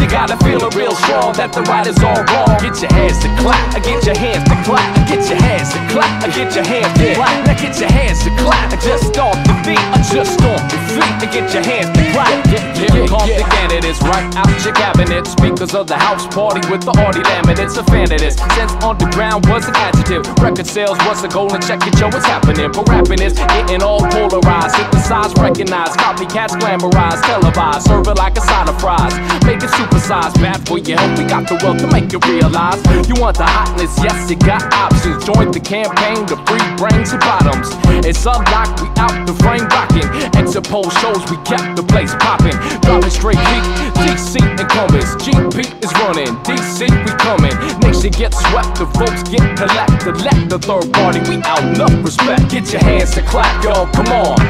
You gotta feel it real strong that the right is all wrong. Get your hands to clap, get your hands to clap, get your hands to clap, get your hands to clap, now get your hands to clap, just off the beat, just off the feet, and get your hands to clap. Yeah, yeah, yeah, Call the candidates right out your cabinet. Speakers of the house party with the Audi laminates. A fan of this. Since underground was an adjective. Record sales was a goal and check it, yo, what's happening. But rapping is getting all polarized. Synthesized, recognized. Copycats glamorized, televised. Serve it like a side of fries. Make it supersized. Bad for your health. We got the wealth to make you realize. You want the hotness? Yes, you got options. Join the campaign to free brains and bottoms. It's unlocked. We out the frame rocking. Exit poll shows we kept the place popping. Dropping straight heat. DC incumbents. GP is running. DC we coming. Nation gets swept. The votes get collected. Let the third party. We out enough respect. Get your hands to clap, y'all. Come on.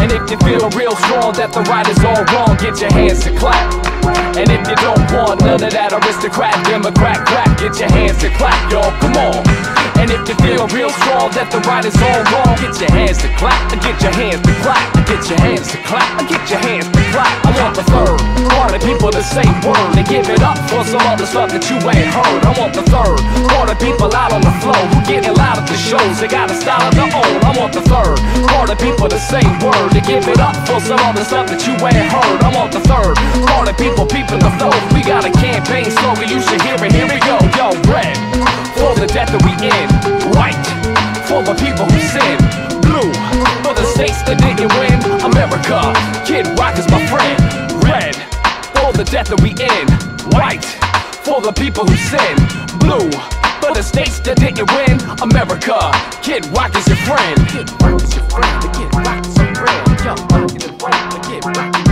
And if you feel real strong that the right is all wrong, get your hands to clap. And if you don't want none of that aristocrat, Democrat crap, get your hands to clap, y'all. Come on. And if you feel real strong that the right is all wrong, get your hands to clap, get your hands to clap, get your hands to clap, get your hands to clap. I want the third party people to say word and give it up for some other stuff that you ain't heard. I want the third party people out on the floor who getting loud at the shows. They got a style of their own. I want the third party people to say word and give it up for some other stuff that you ain't heard. I want the third party people peeping the flow. We got a campaign slogan, you should hear it. Here we go, yo, red for the death that we in, white for the people who sin, blue for the states that didn't win. America, Kid Rock is my friend. Red for the death that we in, white for the people who sin, blue for the states that didn't win. America, Kid Rock is your friend. Kid Rock is your friend. Kid Rock is your friend. Young Rock is your friend. The Kid Rock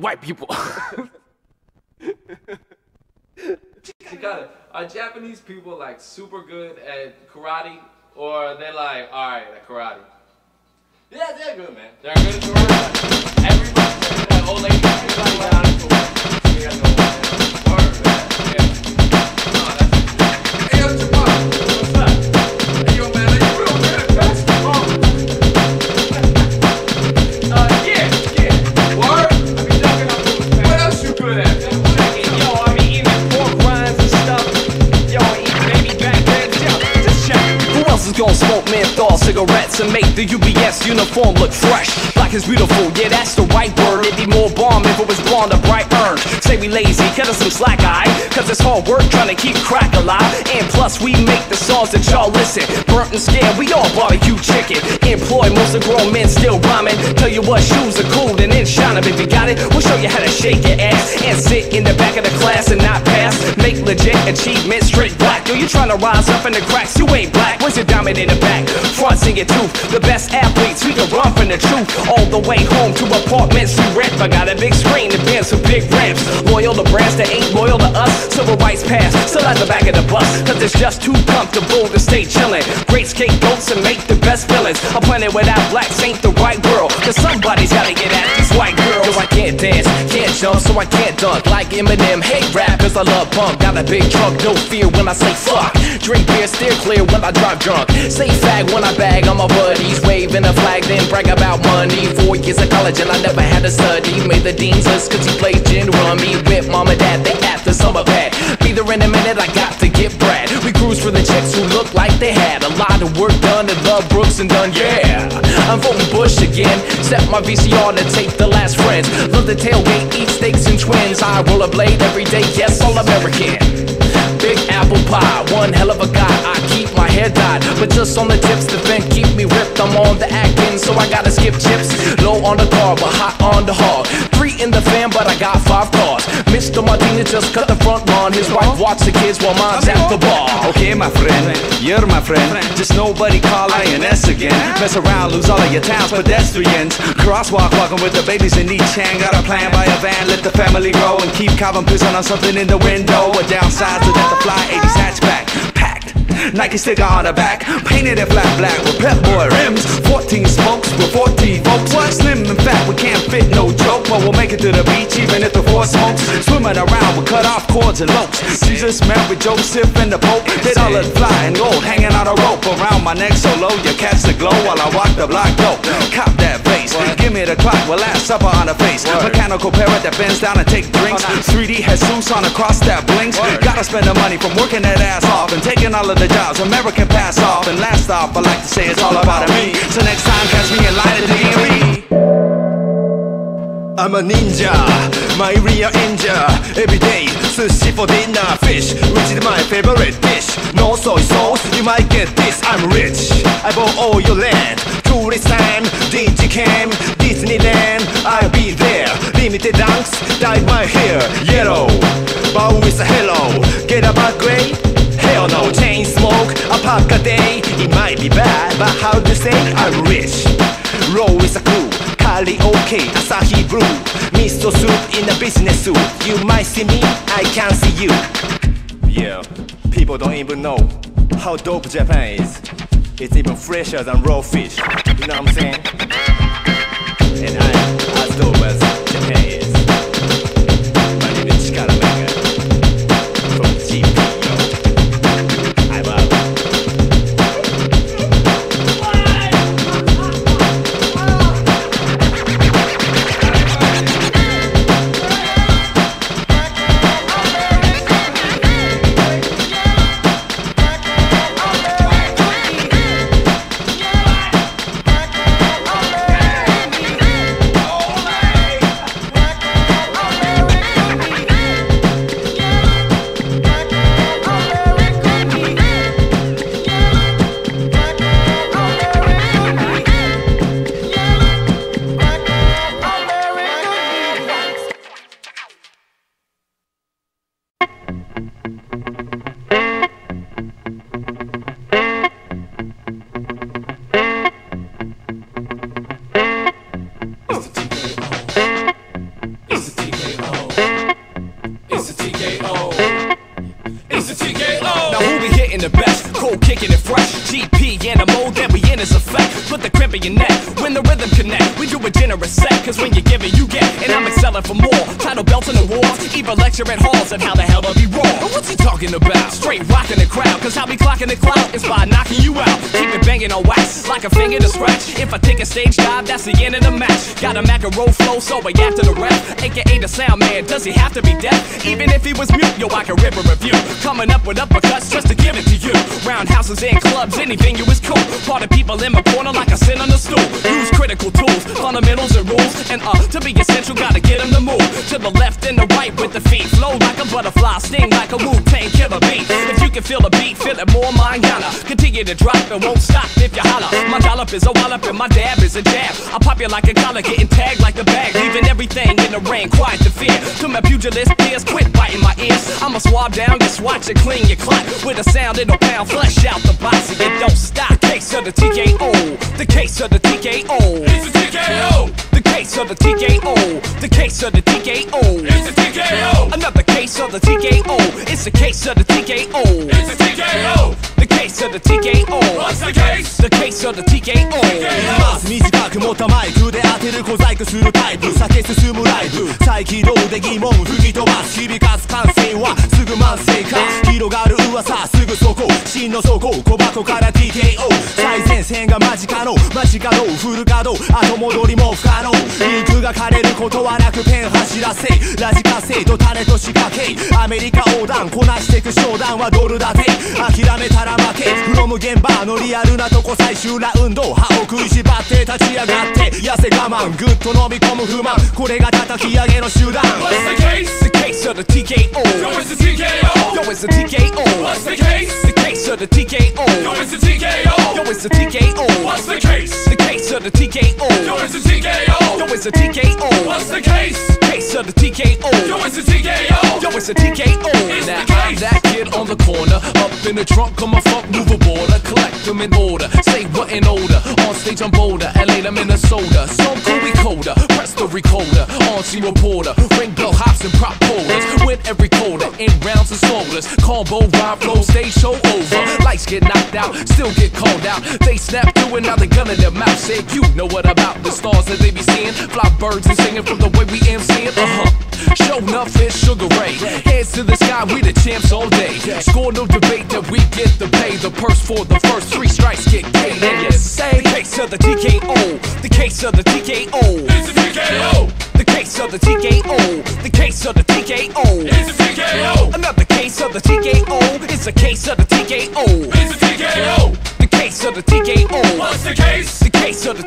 white people. Are Japanese people like super good at karate, or they're like, all right, at karate? Yeah, they're good, man. They're good at karate. Everybody, that old lady, everybody got out of karate. They no man. Yeah. Uniform look fresh? Black is beautiful, yeah, that's the right word. It'd be more bomb if it was blonde or bright. Say we lazy, cut us some slack eye. Cause it's hard work trying to keep crack alive. And plus, we make the songs that y'all listen. Burnt and scared, we all barbecue chicken. Employ most of grown men still rhyming. Tell you what, shoes are cool and then shine 'em. If you got it, we'll show you how to shake your ass. And sit in the back of the class and not pass. Make legit achievements straight black. Yo, you trying to rise up in the cracks, you ain't black. Where's your diamond in the back? Fronts in your tooth. The best athletes, we can run from the truth. All the way home to apartments we rent. I got a big screen and bands with big ramps. Loyal to brands that ain't loyal to us. Civil rights pass, still at the back of the bus. Cause it's just too comfortable to stay chillin'. Great scapegoats and make the best villains. A planet without blacks ain't the right world. Cause somebody's gotta get at these white girls. Yo, I can't dance, can't jump, so I can't dunk like Eminem. Hate rap, cause I love punk. Got a big trunk, no fear when I say fuck. Drink beer, steer clear when I drive drunk. Say fag when I bag on my buddies. Waving a flag, then brag about money. Four years of college and I never had to study. Made the dean's list cause he played gin rummy. With mom and dad, they the summer pad. Be there in a minute, I got to get Brad. We cruise for the chicks who look like they had a lot of work done at Love Brooks and Dunn. Yeah, I'm voting Bush again. Set my VCR to tape the last friends. Love the tailgate, eat steaks and twins. I roll a blade every day, yes, all American. Big apple pie, one hell of a guy. I keep my hair dyed, but just on the tips to then keep me ripped. I'm on the Atkins, so I gotta skip chips. Low on the car, but hot on the hog. Three the fan, but I got five cars. Mr. Martinez just cut the front lawn. His wife watch the kids while mom's at the bar. Okay, my friend, you're my friend. Just nobody call INS again. Mess around, lose all of your town's pedestrians. Crosswalk walking with the babies in each hand. Got a plan by a van, let the family grow and keep carbon pissing on something in the window. A downside to that the fly 80s hatchback. Nike sticker on the back, painted it flat black with Pep Boy rims. 14 smokes with 14 folks. What slim and fat, we can't fit no joke, but we'll make it to the beach even if the four smokes. Swimming around with cut off cords and lopes. Jesus met with Joseph and the Pope. Did all the fly and gold hanging on a rope around my neck so low. You catch the glow while I walk the block dope. Cop that bass, give me the clock with last supper on the face. Mechanical parrot that bends down and take drinks. 3D Jesus on a cross that blinks. Gotta spend the money from working that ass off and taking all of the jobs American pass off. And last off, I like to say it's all about me. So next time, catch me line at the DMV. I'm a ninja, my real ninja. Every day, sushi for dinner, fish Which is my favorite dish No soy sauce, you might get this I'm rich, I bought all your land Tourist time, Digicam, Disneyland I'll be there, limited dunks Dye my hair yellow Bow with a hello Get a back gray? Hell no, chain smoke, a pack a day. It might be bad, but how to say I'm rich? Roll with a crew Karaoke, Asahi Brew. Miso soup in a business suit. You might see me, I can't see you. Yeah, people don't even know how dope Japan is. It's even fresher than raw fish. You know what I'm saying? And I'm as dope as Got flow, so I after the rap. AKA the sound man, does he have to be deaf? Even if he was mute, yo, I can rip a review. Coming up with uppercuts just to give it to you. Roundhouses and clubs, anything you is cool. Part of people in my corner like I sit on the stool. Use critical tools, fundamentals and rules. And uh, to be essential, gotta get them to move. To the left and the right with the feet. Flow like a butterfly, sting like a Wu-Tang killer beat. If you can feel the beat, feel it more, manana. Continue to drop, it won't stop if you holler. My dollop is a wallop and my dab is a jab. I pop you like a collar, getting tagged in the rain, quiet to fear. To my pugilist peers, quit biting my ears. I'ma swab down, just watch it clean your clot. With a sound, it'll pound flesh out the box. And it don't stop. Case of the TKO. The case of the TKO. It's the TKO. The case of the TKO. The case of the TKO. It's the TKO. Another case of the TKO. It's a case of the TKO. It's the TKO. Case of the TKO. What's the case? The case of the TKO. まず短く持ったマイクで当てる小細工するタイプ。酒進むライブ。再起動で疑問。吹き飛ばす響かす感性はすぐ慢性化。広がる噂。すぐそこ。真の底小箱から TKO 最前線が間近の。間近の。フル稼働。後戻りも不可能。インクが枯れることはなくペン走らせラジカセと種と仕掛けアメリカ横断こなしてく商談はドル建て諦めたら負けフロム現場のリアルなとこ最終ラウンド歯を食いしばって立ち上がって痩せ我慢ぐっと飲み込む不満これが叩き上げの手段 What's the case? The case of the TKO. Yo, it's the TKO. Yo, it's the TKO. What's the case? The case of the TKO. Yo, it's the TKO. Yo, it's the TKO. What's the case? The case of the TKO. Yo, it's the TKO. Yo, it's the TKO. What's the case? Case of the TKO. Yo, it's a TKO. Yo, it's a TKO. Now I'm that kid on the corner, up in the trunk of my funk mover border, collect them in order, say what in order. On stage I'm bolder, LA to Minnesota, some cool we colder, press the recorder, on see reporter, ring bell and prop bowlers, win every quarter, in rounds and solos, combo rhyme flow, stage show over, lights get knocked out, still get called out, they snap through another gun in their mouth, say you know what about the stars that they be seeing, fly birds and singing from the way we MCing, uh huh. Show enough is Sugar Ray. Hands to the sky, we the champs all day. Score no debate that we get the pay. The purse for the first three strikes get paid. And you say, The case of the TKO. The case of the TKO. It's the TKO. The case of the TKO. The case of the TKO. It's the TKO. Another case of the TKO. It's a case of the TKO. It's the TKO. The case of the TKO. What's the case? The case of the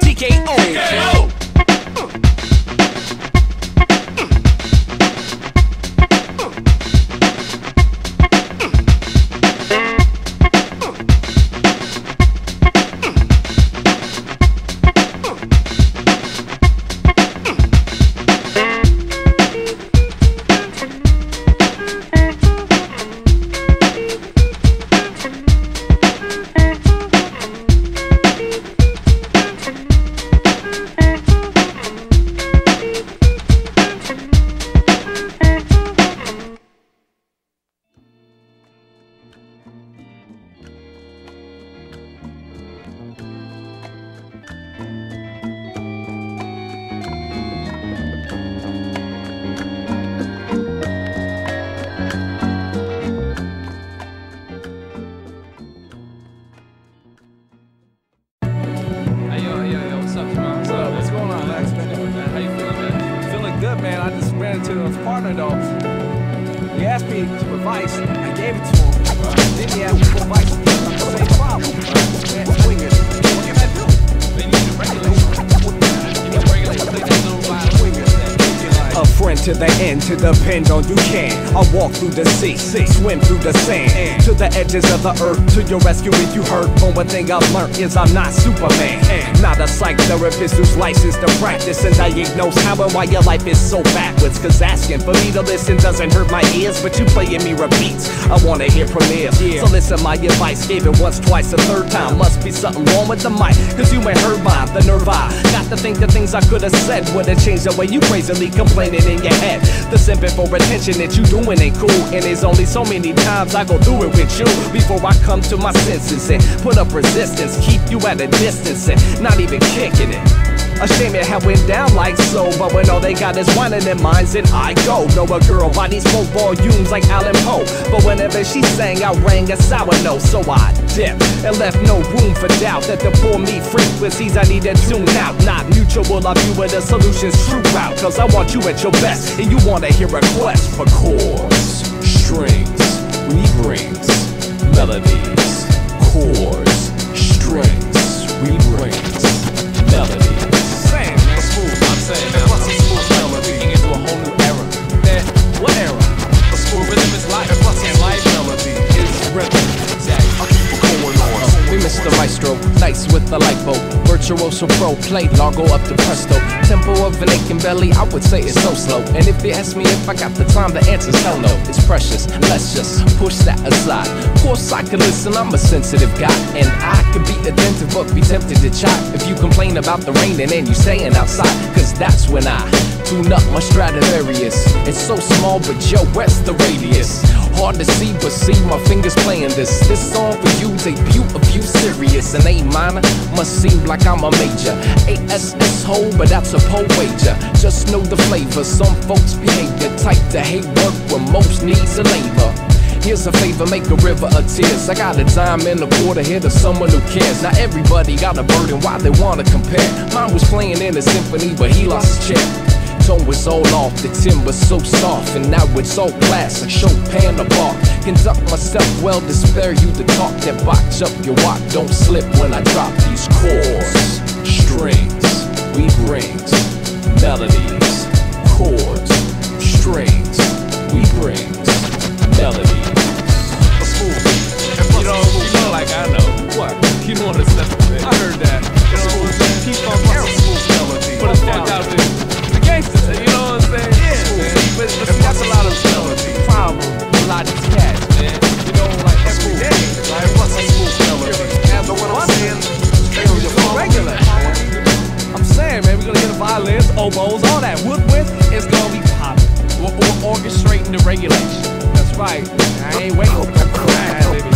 edges of the earth, to your rescue if you hurt. But one thing I've learned is I'm not Superman, not a psych therapist who's licensed to practice and diagnose how and why your life is so backwards. Cause asking for me to listen doesn't hurt my ears, but you playing me repeats. I wanna hear premieres, so listen my advice. Gave it once, twice, a third time. Must be something wrong with the mic, cause you ain't heard mine. The nerve I got to think the things I could have said would have changed the way you crazily complaining in your head. The simping for attention that you doing ain't cool, and there's only so many times I go through it with you before I come to my senses and put up resistance, keep you at a distance and not even kicking it. A shame it had went down like so, but when all they got is wine in their minds, and I go. Know a girl body spoke volumes like Allan Poe, but whenever she sang, I rang a sour note, so I dipped and left no room for doubt that the poor me frequencies I need to tune out. Not mutual, I view it a solution's true route, cause I want you at your best, and you wanna hear requests for chords, strings, rebrings, melodies, chords, strings, rebrings, melodies. Smooth, the maestro, nice with the bulb. Virtuoso pro play, Largo up to presto. Tempo of an aching belly, I would say it's so slow. And if you ask me if I got the time, the answer's hell no. It's precious, let's just push that aside. Of course, I can listen, I'm a sensitive guy. And I can be attentive, but be tempted to chide. If you complain about the rain and then you staying outside, cause that's when I tune up my Stradivarius. It's so small, but yo, where's the radius? Hard to see, but see my fingers playing this. This song for you, debut of you serious. An A minor must seem like I'm a major. ASS hole, but that's a pole wager. Just know the flavor. Some folks behavior type to hate work when most needs a labor. Here's a favor, make a river of tears. I got a dime and a quarter here to someone who cares. Not everybody got a burden, why they wanna compare? Mine was playing in a symphony, but he lost his chair. Tone was all off, the timber so soft, and now it's all glass like Chopin the bar. Conduct myself well to spare you the talk that box up your walk. Don't slip when I drop these chords, strings, we rings, melodies, chords, strings, we rings, melodies. You know, you know, like I know. What? You know what it's I heard that. You know? Keep on smooth melody. Put a out there. The gangsters, you know what I'm saying? Yeah, man. But, but see, that's a lot of melody. Problem. A lot of cats, man. You know, like every day. Like, what's a smooth melody? Know what I'm saying? Regular. I'm saying, man, we're gonna get the violins, oboes, all that woodwind. It's gonna be popping. We're, we're orchestrating the regulation. That's right. I ain't waiting. Right, baby.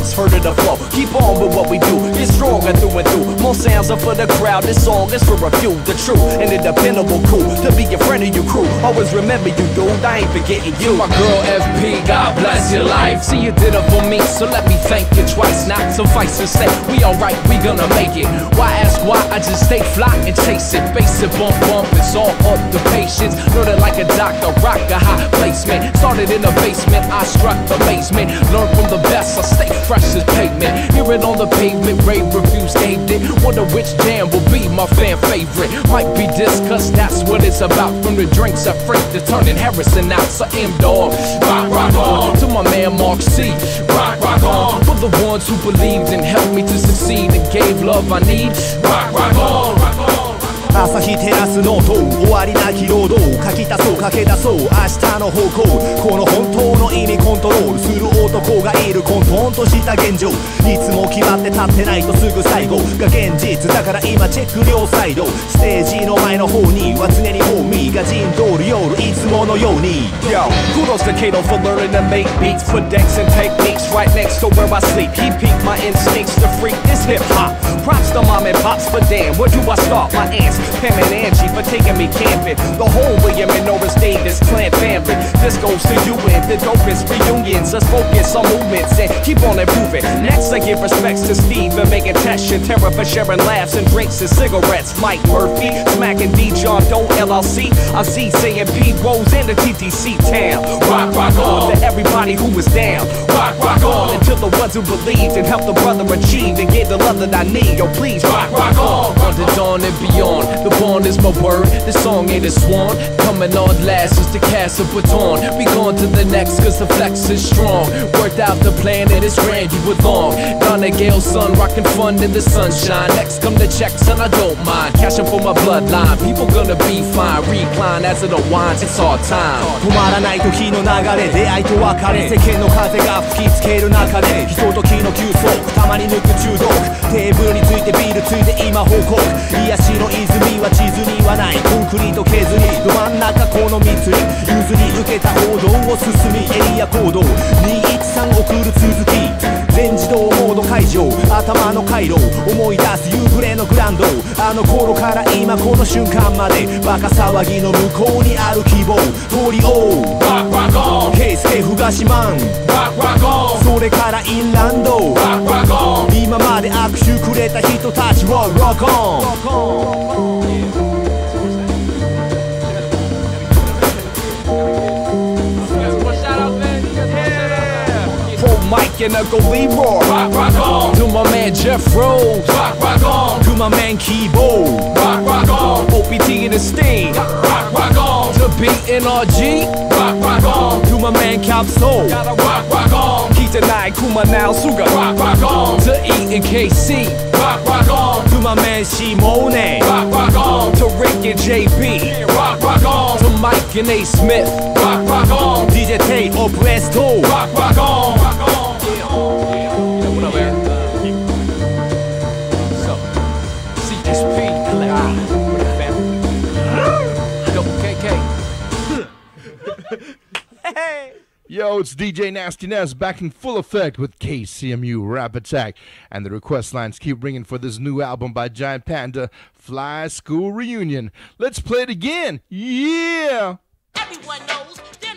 Eskimos and monks further to flow. Keep on with what we do, get stronger through and through. More sounds are for the crowd, this song is for a few. The true and the dependable crew. To be a friend of your crew, always remember you, dude. I ain't forgetting you. My girl FP, God bless your life. See, you did it for me, so let me thank you twice. Not suffice to say, we alright, we gonna make it. Why ask why? I just stay fly and chase it. Face it, bump, bump, it's all up the patience. Learn it like a doctor, rock a high placement. Started in the basement, I struck the basement. Learn from the best, I stay fresh as pavement. Hear it on the pavement, rave reviews gained it. Wonder which jam will be my fan favorite. Might be discussed, that's what it's about. From the drinks I freak to turning Harrison out. So M dog, rock, rock on. To my man Mark C, rock, rock on. For the ones who believed and helped me to succeed and gave love I need. Rock, rock on, rock on. 朝日照らすノート終わりなき労働書き足そう駆け出そう明日の方向この本当の意味コントロールする男がいる混沌とした現状いつも決まって立ってないとすぐ最後が現実だから今チェック両サイドステージの前の方には常にホーミーが陣取る夜いつものように Yo, kudos to Kato for learning to make beats, put decks and techniques right next to where I sleep. He piqued my instincts to freak this hip hop. Props to mom and pops, but damn, where do I start? My aunts, Pam and Angie, for taking me camping. The whole William and Norris Davis clan family. This goes to you and the dopest reunions. Let's focus on movements and keep on improving. Next, I give respects to Steve for making tests and terror for sharing laughs and drinks and cigarettes. Mike Murphy, smacking D. John Doe LLC. I see saying P. Rose in the TTC town. Rock, rock on to everybody who was down. Rock, rock on and to the ones who believed and helped the brother achieve and gave the love that I need. Yo, please rock, rock on. On to dawn and beyond. The bond is my word. The song ain't a swan. Coming on last is the cast of baton. We gone to the next cause the flex is strong. Worked out the plan and it's Randy with long. Donna Gale son, rocking fun in the sunshine. Next come the checks and I don't mind. Cashing for my bloodline. People gonna be fine. Recline as it unwinds. It's our time. 止まらない時の流れ出会いと別れ世間の風が吹きつける中でひとときの休息たまに抜く中毒テーブルについてビールついて今報告癒しの泉 は地図にはない。コンクリート削りど真ん中この密に。譲り受けた報道を進み。エリア行動。213送る続き。全自動モード解除。頭の回路思い出す夕暮れのグランド。あの頃から今この瞬間までバカ騒ぎの向こうにある希望。通りをケイスケ東マン。それからインランド。今まで握手くれた人たちをロックオン and Uncle Leroy. Rock, rock on. To my man Jeff Rose. Rock, rock on. To my man Keybo Rock, rock on. OPT and the Sting. Rock, rock on. To BNRG. Rock, rock on. To my man Capsule Rock, rock on. Kita Nai Kuma Now Suga Rock, rock on. To E and KC. Rock, rock on. To my man Shimone Rock, rock on. To Rick and JB Rock, rock on. To Mike and A. Smith. Rock, rock on. DJ Tay Opuesto Rock, rock on. Rock on. Ah. Yo, it's DJ Nasty Nes back in full effect with KCMU Rap Attack. And the request lines keep ringing for this new album by Giant Panda, Fly School Reunion. Let's play it again. Yeah! Everyone knows there